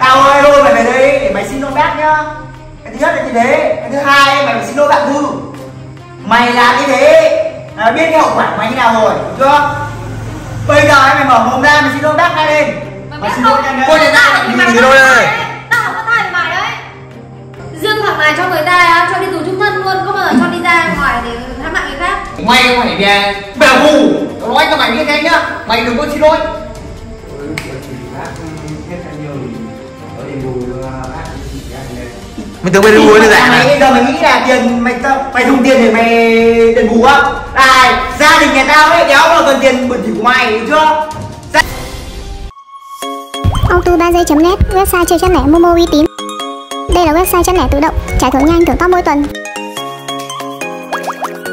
Tao ơi lôi mày về đây để mày xin lỗi bác nhá. Cái thứ nhất là như thế. Cái thứ hai mày phải xin lỗi bạn Thư. Mày làm như thế. Là biết cái hậu quả của mày như nào rồi Được chưa? Bây giờ mày mở mồm ra mày xin lỗi bác ngay lên. Mày xin lỗi nhanh Cô lên này tao Xin lỗi đây. Tao không có thai mày đấy? Dương thằng này cho người ta cho đi tù trung thân luôn Không bao giờ cho đi ra ngoài để hãm hại người khác. Mày không phải về bèo mù Tao nói cho mày biết thế nhá. Mày đừng có xin lỗi mình tưởng bên vui như vậy mày bây giờ mày nghĩ là tiền mày tao- mày dùng tiền để mày đền bù á? Này gia đình nhà tao ấy đéo bao cần tiền bẩn thỉu của mày hiểu chưa? Auto3giây.net Website chơi chất lẻ Momo uy tín. Đây là website chất lẻ tự động Trả thưởng nhanh thưởng top mỗi tuần.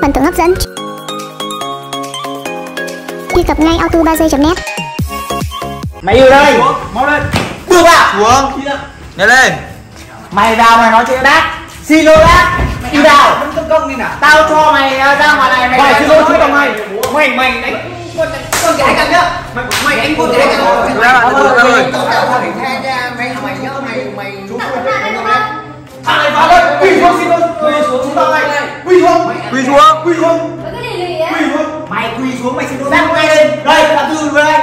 Phần thưởng hấp dẫn. Truy cập ngay auto3giây.net mày yêu đây. Mau lên. Bước vào xuống. Nhớ lên mày vào mày nói chuyện với bác xin lỗi bác đi vào tấn công đi nào tao cho mày ờ, ra ngoài này mày Mày xin lỗi trước tao mày. mày mày đánh con con gái cầm nhá mày mày đánh con gái phải thay ra mày mày nhớ mày mày chú mày Thằng này vào đây, quỳ xuống xin lỗi, quỳ xuống chúng tao này, quỳ xuống, quy xuống quỳ xuống, quỳ xuống. mày quỳ xuống mày xin lỗi bác ngay lên đây là tư rồi đây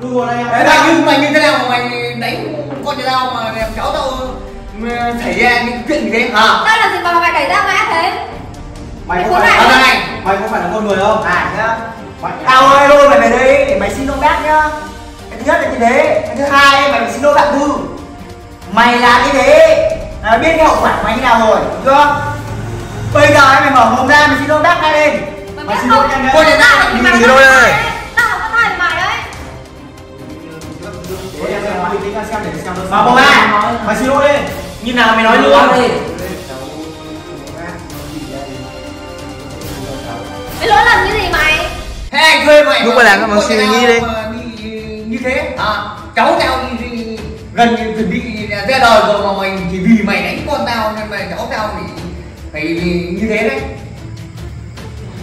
Đưa vào đây Đấy là như mày như thế nào mà mày đánh con nhà tao mà xảy ra những chuyện như thế hả? Tao làm gì mà mày đẩy ra ngã thế? Mày khốn phải Ở đấy. đây mày có phải là con người không? À nhá Mày Tao ơi lôi mày về đây để mày xin lỗi bác nhá. Cái thứ nhất là như thế. Cái thứ hai mày phải xin lỗi bạn Thư. Mày làm như thế. Là biết cái hậu quả của mày như nào rồi Được chưa? Bây giờ mày mở mồm ra mày xin lỗi bác ngay lên. Mày Mày xin không? lỗi nhanh lên. Này tao làm gì mày Xin lỗi đây. Tao không có với mày đấy. Ôi, em Như nào mày nói luôn Mày lỗi lần cái gì mày Thế anh thuê mày Lúc mà làm cái mà suy nghĩ đi. Như thế hả? Cháu tao gần như chuẩn bị ra đời rồi mà mày chỉ vì mày đánh con tao nên mày cháu tao bị phải như thế đấy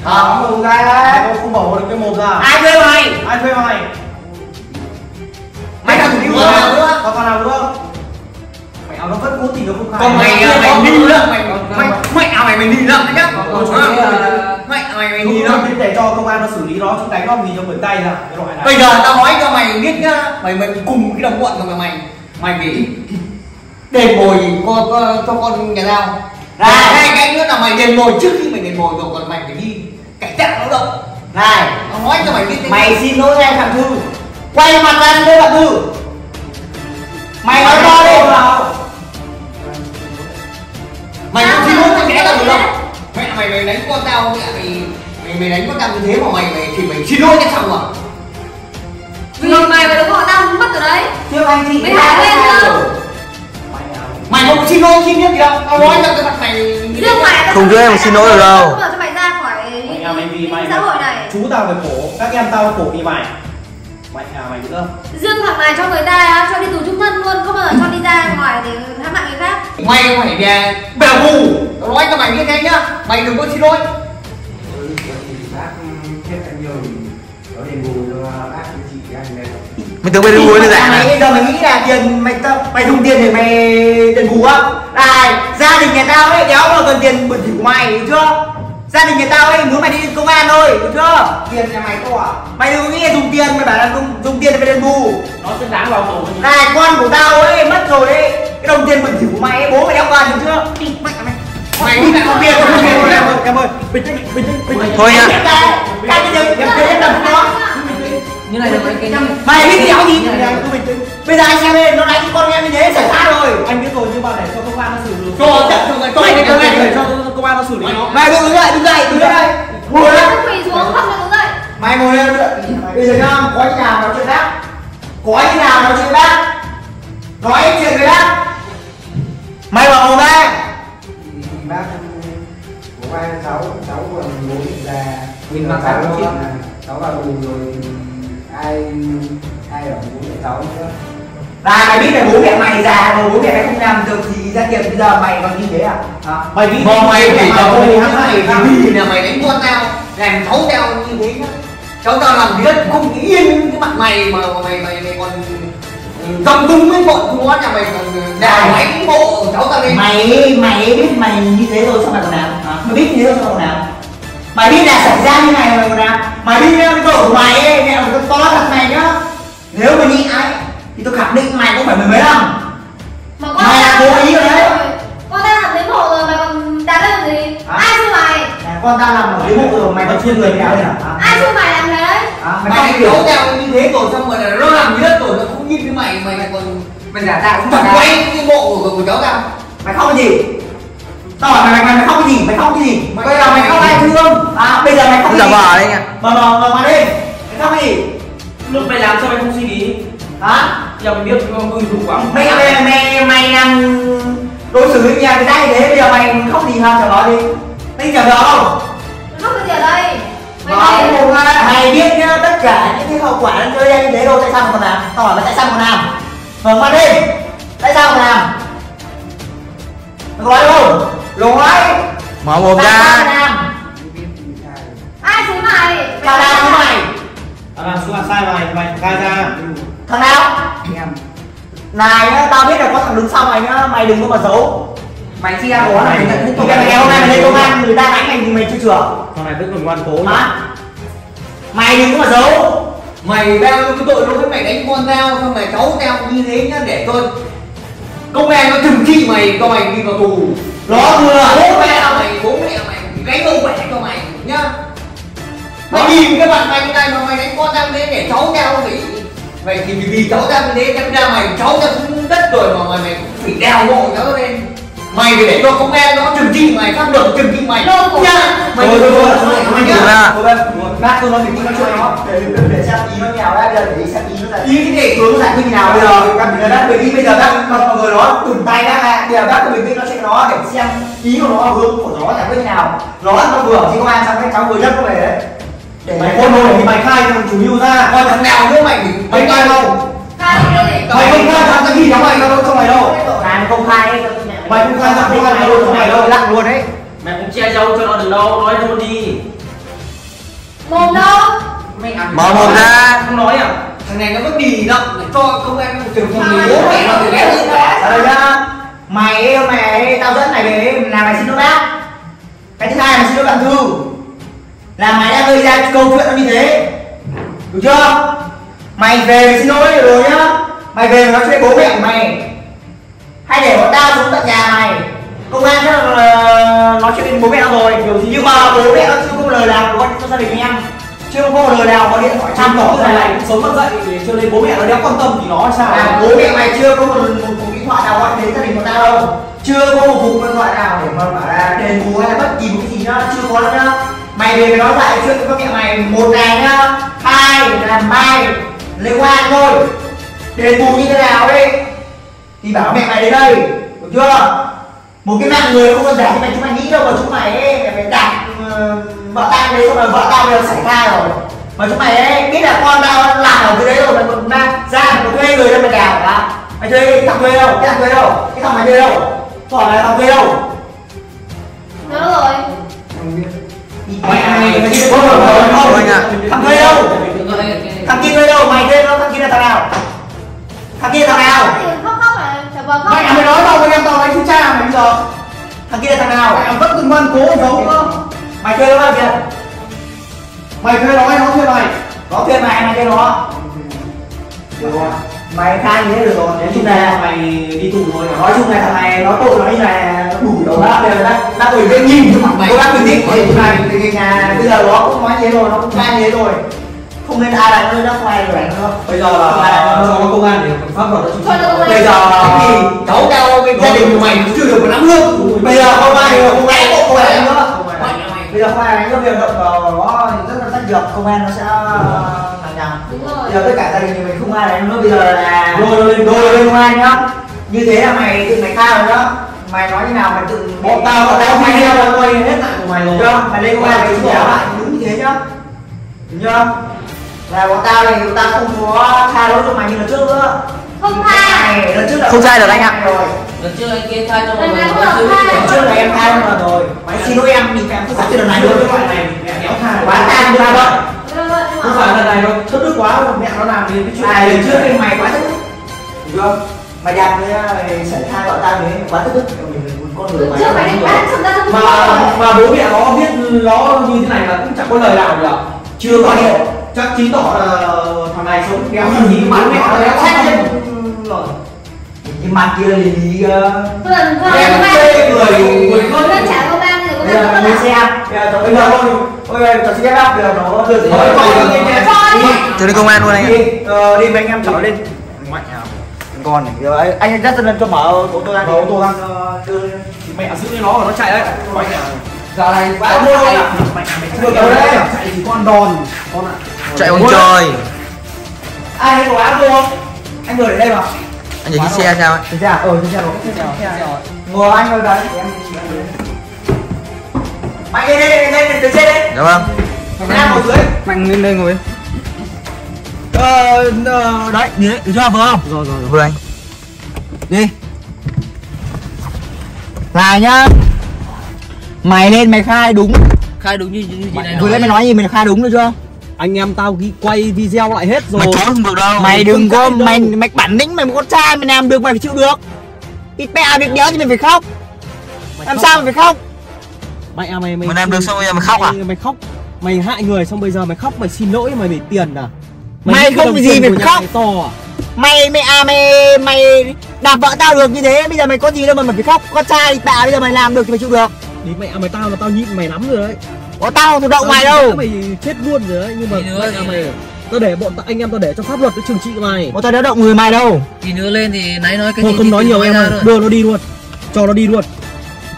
hả? mồm ra đấy. Mày không mở được cái mồm ra. Ai thuê mày? Ai thuê mày? Mày thằng cứu nào nữa? Có con nào nữa nó vẫn cố tình nó không khai. Còn mày à, mày đi lắm mày mày mày à mày mày đi lắm nhá. Mày à, mày mày đi rồi, lắm. để cho công an nó xử lý nó chứ đánh nó gì cho quyền tay ra. Bây giờ tao nói cho mày biết nhá, mày mày cùng cái đồng bọn của mày mày mày phải đền bồi cho, cho, cho con nhà tao. Này, hai cái nữa là mày đền bồi trước khi mày đền bồi rồi còn mày phải đi cảnh sát lao động. Này, tao nói cho mày biết. Mày xin lỗi em Phạm Thư. Quay mặt ra với Phạm Thư. Mày nói to đi. Mày không xin lỗi thằng bé tao được không? Mẹ mày mày đánh con tao mẹ mày mày mày đánh con tao như thế mà mày mày thì mày xin lỗi cho xong à? Vì mày mà đúng họ tao mất rồi đấy Trước anh chị Mày hả lên đâu Mày không xin lỗi xin biết gì đâu Tao nói cho cái mặt mày thế. mày tao Không đưa em xin lỗi được đâu. Mày ra khỏi Mày mày vì mày xã hội này Chú tao phải khổ, các em tao khổ vì mày. Mày à mày nữa. Dương thằng này cho người ta cho đi tù trung thân luôn Không bao giờ cho đi ra ngoài để hãm hại người khác. Mày không phải về bèo mù Tao nói cho mày biết thế nhá. Mày đừng có xin lỗi. Mình tưởng bên vui như vậy mày bây giờ mày nghĩ là tiền mày tao mày dùng tiền để mày đền bù á. Này gia đình nhà tao ấy đéo bao cần tiền bẩn thỉu của mày hiểu chưa gia đình nhà tao ấy muốn mày đi công an thôi hiểu chưa Tiền nhà mày to à? mày đừng có nghĩ là dùng tiền mày bảo là dùng, dùng tiền để mày đền bù Nó xứng đáng vào tổ này con của tao ấy mất rồi đấy cái đồng tiền bẩn thỉu của mày ấy bố mày đéo cần hiểu chưa mày mày mày nghĩ là không tiền Em ơi, em ơi, bình tĩnh, bình tĩnh, bình tĩnh. thôi nhá cái cái cái gì em em làm nó như này là cái cái mày biết gì gì bình tĩnh. bây giờ anh xem đây nó đánh con em như thế xảy ra rồi Anh biết rồi nhưng mà để cho công an nó xử lý. cho trận cho mày cho mày Để cho nó xử lý nó. mày đứng dậy đứng dậy đứng dậy ngồi lên Tao quỳ xuống không được đứng dậy mày ngồi lên bây giờ nhá có như nào nói chuyện bác có như nào nói chuyện bác nói chuyện với bác mày bảo mồm ra bác của ba cháu cháu còn bố là Mình cả một cháu vào tù rồi ai ai ở bố cháu nữa là mày biết là bố mẹ mày già rồi bố mẹ mày không làm được gì ra tiền bây giờ mày còn như thế à? Hả? Mày nghĩ mà mày mày hát hát này này vì là mày đánh con tao làm cháu tao như thế cháu tao làm gì không yên cái mặt mày mà mà mày mày mày còn dòng tung với bọn chúng nó nhà mày còn đào đánh bộ cháu ta lên. Mày mày biết mày như thế rồi sao mày còn làm? Hả? mày biết như thế rồi sao mày còn làm? Mày biết là xảy ra như này mày còn làm? Mày biết cái tội của mày ấy mẹ tôi to thật mày nhá. Nếu mà nhị ai thì tôi khẳng định mày cũng phải mười mấy năm. Mà Mày là cố ý rồi đấy. Con đang làm đến hộ rồi? Mày còn đá lên làm gì? Hả? Ai xui mày? Là con ta làm ở dưới bộ rồi mày còn chuyên người kéo đi hả? Hả? Ai xui mày làm đấy? Hả? mày mày cháu theo như thế rồi xong rồi là nó làm gì hết rồi nó không nhìn với mày mày lại còn mày giả tạo không thật phải quay cái bộ của, của cháu tao. Mày không cái gì tao hỏi mày mày mày không cái gì mày không cái gì bây giờ mày không ai thương à bây giờ mày không gì mà mà mà mà đi. Mày không cái gì lúc mày làm sao mày không suy nghĩ? Hả giờ mày biết không ư đủ quá mày mày mày mày làm đối xử với nhà ta như thế bây giờ mày không gì hả chả nói đi. Mày chả nói không? Không có gì ở đây? Mày Nói mày biết nhá tất cả những cái hậu quả nó chơi ra như thế đâu tại sao mày còn làm? Tao hỏi mày tại sao mày còn làm? Vâng mà đi. Tại sao mày làm? Mày có nói không? Nói Mở mồm mày ra. làm? Ai xui mày? tao làm với mày? À làm xuống là sai mày mày khai ra. Thằng nào này nhá tao biết là có thằng đứng sau mày nhá mày đừng có mà giấu. Mày chia ra của này ok mày hôm nay mày lên công an người ta đánh mày thì mày chưa chừa thằng này vẫn còn ngoan cố hả? Mày đừng có mà giấu. Mày bao nhiêu cái tội lỗi mày đánh con tao xong mày cháu tao như thế nhá để tôi công an nó trừng trị mày cho mày đi vào tù. Nó vừa bố mẹ mày bố mẹ mày gánh ông khỏe cho mày nhá. Mày nhìn cái mặt mày như này mà mày đánh con tao thế để cháu tao phải vậy thì vì cháu tao như thế chắc ra mày cháu tao xuống đất rồi mà mày mày cũng phải đào mộ cháu lên. Mày phải để cho công an nó trừng trị mày pháp luật trừng trị mày. Đâu có. nhá mày Thôi, thôi, thôi, thôi, thôi, ra Thôi, thôi, bác tôi nói mình đi nói chuyện nó để để để xem ý nó nào đã bây giờ để ý xem ý nó là ý cái gì hướng giải quyết như nào. Bây giờ bác giờ bác bình tĩnh bây giờ bác mọi mọi người nó từng tay bác ra. Bây giờ bác tĩnh nói chuyện với nó để xem ý của nó hướng của nó quyết như nào. Nó nó vừa trên công an xong cái cháu vừa nhất có về đấy để mày khôn rồi thì mày khai thằng chủ mưu ra. Còn thằng nào nữa mày mày khai không mày không khai thằng cái gì đó mày đâu trong mày đâu? Này công khai Mày công khai ra, công khai ra đâu trong này đâu. lặng luôn đấy mày cũng che giấu cho nó đừng đâu nói luôn đi. Mồm đâu? mày ăn Mở mồm ra. Không nói à? Thằng này nó có đi động để cho công an trừng trị mày bố mẹ nó ghét ở đây nhá. Mày mày tao dẫn mày về là mày xin lỗi bác. Cái thứ hai là xin lỗi bạn thư là mày đã gây ra câu chuyện nó như thế. Được chưa? Mày về xin lỗi rồi nhá. Mày về mày nói chuyện bố mẹ của mày. Hay để bọn tao xuống tận nhà mày. Công an chắc là ờ, nói chuyện với bố mẹ tao rồi. Kiểu gì nhưng mà bố mẹ tao chưa có lời nào gọi cho gia đình anh. Em chưa có lời nào gọi điện thoại chăm Trong tỏ này này cũng sớm mất dậy để cho nên bố mẹ nó đéo quan tâm thì nó sao? À, bố mẹ mày chưa có một, một cuộc điện thoại nào gọi đến gia đình của tao đâu. Chưa có một cuộc điện thoại nào để mà bảo là đền bù hay là bất kỳ một cái gì nhá. Chưa có đâu nhá mày về nói lại chuyện bố mẹ mày. Một ngày nhá hai là mai liên quan thôi. Đền bù như thế nào đấy thì bảo mẹ mày đến đây. Được chưa? Một cái mạng người không đơn giản như mày chúng mày nghĩ đâu mà chúng mày ấy mày phải đặt ờ, vợ tao đấy xong rồi vợ tao bây giờ xảy ra rồi. Mà chúng mày ấy biết là con tao làm ở dưới đấy rồi mày còn ra ra mày còn thuê người đâu mày đào hả mày thuê cái thằng thuê đâu? Cái thằng thuê đâu? Cái thằng mày thuê đâu? Hỏi là thằng thuê đâu? Nhớ rồi mày mày mày chưa không Anh ạ. thằng kia đâu? Thằng kia đâu? Mày thuê đâu thằng kia là thằng nào? Thằng kia là thằng nào? Mày mày nói đâu mày em, tao đánh chú cha mày bây giờ. Thằng kia là thằng nào? Mày vẫn cứ ngoan cố giấu không? Mày thuê nó bao gì mày thuê nó hay nó thuê mày. Nó thuê mày mày thuê nó mày khai như thế được rồi. Nói chung là mày đi tù rồi. Nói chung là thằng này nó tội nó như này đủ đầu đã bây giờ đã đã ủy viên nhìn cho mặt mày. Nó đã bình tĩnh thì này thì nhà bây giờ nó cũng nói như thế rồi nó cũng khai như thế rồi. Không nên ai nữa nó không ai rồi đánh nữa. Bây giờ là cho công an để pháp luật bây giờ thì cháu tao cái gia đình của mày chưa được một nắm hương. Bây giờ không ai không ai không ai đánh nữa. Nhà bây giờ không ai đánh nữa việc động vào nó thì rất là trách nhiệm công an nó sẽ làm nhầm Đúng rồi. Bây giờ tất cả gia đình thì mình không ai đánh nữa. Bây giờ là Đôi lên đôi lên công an nhá. Như thế là mày tự mày khai rồi đó mày nói như nào mày tự bọn tao bọn tao mày đeo là quay hết lại của mày rồi. Chưa mày lên an mày rồi. lại đúng như thế nhá. Đúng chưa? Là bọn tao này bọn tao không có tha lỗi cho mày như lần trước nữa. Không tha. Lần trước là Không sai được anh ạ. rồi. Lần trước anh kia khai cho mày lần trước là em tha lần rồi. Mày xin lỗi em thì em không phải lần này nữa với loại này mẹ đéo tha quá tha như ba vậy không phải lần này đâu. Thất đức quá mẹ nó làm đến cái chuyện này lần trước em mày quá chứ Hiểu chưa mày đẹp với mày xảy thai gọi tao đấy quá tức tức mình một con người mày chưa phải đánh bán thật ra không mà mà bố mẹ nó biết nó như thế này mà cũng chẳng có lời nào nhỉ chưa có hiểu. Chắc chứng tỏ là thằng này sống đéo Cái gì mà mà mẹ nó nó đéo sách trên rồi. Cái mặt kia là gì cơ? Thôi là thôi Em chê người. Người đang trả cô ba giờ không mình có xem. bây giờ cháu bây giờ thôi. Ôi cháu bác bây giờ nó được rồi Thôi, thôi thôi, đi thôi, Cho đi công an luôn anh ạ đi. Ờ, đi với anh em cháu lên. Mạnh à con này giờ anh- anh dắt lên cho mở ô tô ra Mở ô tô ra. Ờ, lên. Thì mẹ giữ cho nó và nó chạy đấy mẹ giờ này chạy à. mẹ mày rồi đấy. chạy chỉ con đòn con ạ Chạy con trời ai hay có áo không anh ngồi ở đây mà Anh nhớ chiếc xe sao ấy Trên xe à? Ờ, trên xe rồi, trên xe rồi. Ngồi anh ơi đấy, để em Mạnh lên đây, lên lên từ trên đây. Dạ vâng Mạnh Nam ngồi dưới. Mạnh lên đây ngồi Ờ, ờ, đấy, đi đấy, được chưa vừa không? rồi rồi Vừa anh Đi. Lại nhá. Mày lên mày khai đúng. Khai đúng như như chị này Vừa lên mày nói gì mày khai đúng được chưa? anh em tao ghi quay video lại hết rồi Mà trốn không được đâu Mày đừng có mày mày bản lĩnh mày một con trai mày làm được mày phải chịu được. Ít mẹ việc đéo thì mày phải khóc. Làm sao mày phải khóc? mày à mày mày Mà làm được xong bây giờ mày khóc à? mày, mày khóc mày hại người xong bây giờ mày khóc mày xin lỗi mày bị tiền à Mày nghĩ không gì mày khóc. mày to à? Mày mày à mày mày đạp vợ tao được như thế bây giờ mày có gì đâu mà mày phải khóc. Con trai thì bạ bây giờ mày làm được thì mày chịu được. Đi mẹ à mày tao là tao nhịn mày lắm rồi đấy. Có tao thụ động mày đâu. mày chết luôn rồi đấy. Nhưng mà nữa à thì- mày tao để bọn tao- anh em tao để cho pháp luật nó trừng trị mày. Có tao đỡ động người mày đâu. Tí nữa lên thì nãy nói cái thôi gì không thì nói nhiều em ơi. đưa nó đi luôn. Cho nó đi luôn.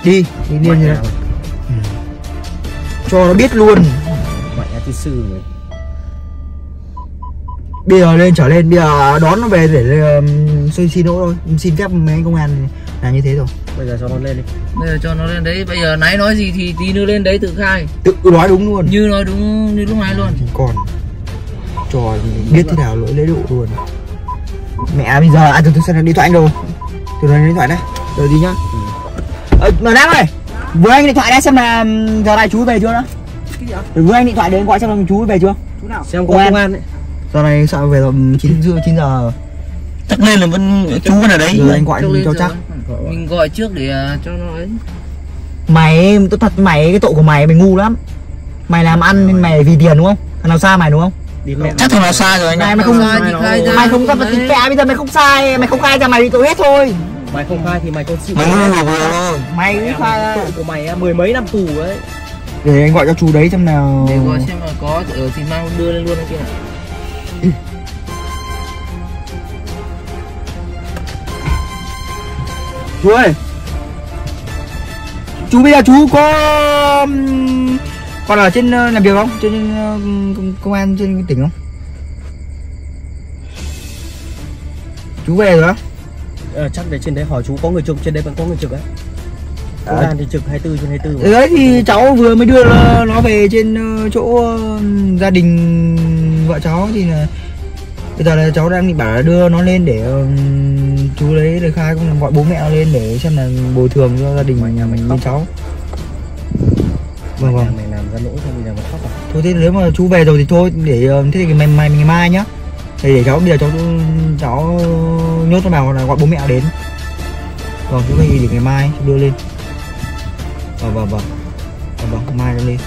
Đi đi điên như thế cho nó biết luôn. Mẹ thì sư mày bây giờ lên trở lên bây giờ đón nó về để um, xin xin lỗi thôi. Xin phép mấy anh công an là như thế rồi. Bây giờ cho nó lên đi. Bây giờ cho nó lên đấy. Bây giờ nãy nói gì thì tí nữa lên đấy tự khai. Tự nói đúng luôn. Như nói đúng như lúc nãy luôn. Còn trò biết thế nào lỗi lễ độ luôn. Mẹ bây giờ à từ từ xem điện thoại anh đâu? Từ từ điện thoại đây. Rồi đi nhá? Ờ, mà đang ơi vừa anh điện thoại đây xem là um, giờ này chú về chưa đó vừa anh điện thoại đến gọi xem là chú về chưa? Xem có Công an. công an đấy giờ này sao về rồi chín giờ chín giờ. Chắc lên là vẫn chú vẫn ở đấy. Rồi anh gọi cho rồi. chắc Mình gọi trước để à, cho nó ấy. Mày tôi thật mày cái tội của mày mày ngu lắm. Mày làm ăn nên mày vì tiền đúng không? Thằng nào sai mày đúng không? Đi mẹ. Chắc thằng nào sai rồi anh Này, ạ. mày không- sai mày không có tình mẹ bây giờ mày không sai mày không khai ra mày bị tội hết thôi. Mày không khai thì mày còn chịu. Mày ngu thôi. Mày mới khai tội của mày á, mười mấy năm tù đấy để anh gọi cho chú đấy xem nào. Để gọi xem là có ở thì mang đưa lên luôn cái kia chú ơi. Chú bây giờ chú có ừm, còn ở trên ờ, làm việc không? Trên ờ, công- an trên tỉnh không? Chú về rồi á. Ờ, chắc để trên đấy hỏi chú có người trực trên đấy vẫn có người trực đấy công À. an thì trực 24 trên 24 mà. đấy thì cháu vừa mới đưa nó nó về trên ờ, chỗ ờ, gia đình vợ cháu thì là bây giờ là cháu đang định bảo là đưa nó lên để ừm, chú lấy lời khai cũng là gọi bố mẹ nó lên để xem là bồi thường cho gia đình nhà mình bên cháu. Vâng vâng. mày làm ra lỗi xong bây giờ mày khóc à? Thôi thế nếu mà chú về rồi thì thôi để thế thì ngày mai ngày mai nhá. Thì để cháu bây giờ cháu cháu nhốt nó vào là gọi bố mẹ đến. Vâng thế thì để ngày mai đưa lên. Vâng vâng vâng. Vâng, vâng mai đưa lên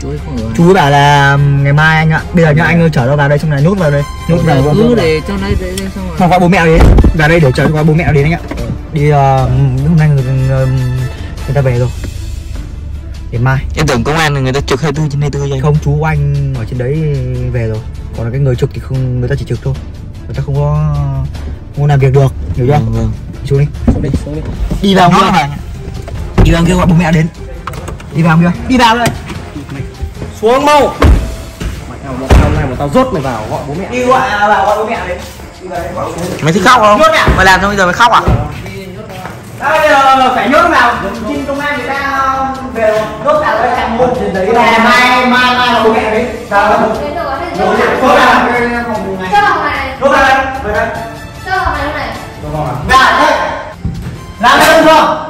Chú ấy không ở chú bảo là ngày mai anh ạ. Bây giờ nhá anh ơi chở nó vào đây xong là nhốt vào đây. Nhốt vào vâng, cứ vâng, để cho đấy đấy đấy xong rồi. Vâng. gọi bố mẹ đến vào đây để chờ cho gọi bố mẹ đến anh ạ. Đi ờ, hôm nay người, người, người ta về rồi. Đến mai. Em tưởng công an người ta trực 24 trên 24 cho anh không chú anh ở trên đấy về rồi. Còn cái người trực thì không người ta chỉ trực thôi. Người ta không có không có làm việc được hiểu chưa? Vâng vâng. Chú đi. Xuống đi xuống đi. Đi vào Nó kia đi vào kia gọi bố mẹ đến. Đi vào kia đi vào đây xuống mau. Mày nào bọn tao này mà tao rốt mày vào gọi bố mẹ. Đi gọi vào gọi bố mẹ đến đi vào đây gọi bố mẹ. Mày thích khóc không? Nhốt à? Mày làm xong bây giờ mày khóc à? Bây giờ phải nhốt vào. Trên công an người ta về nhốt vào đây chẳng môn đấy là mai mai mai là bố mẹ đến vào đâu Đến rồi, đến nhốt rồi. vào. Cái phòng này Cho vào này, nhốt vào đây về đây cho vào này lúc này. ra đây làm đây không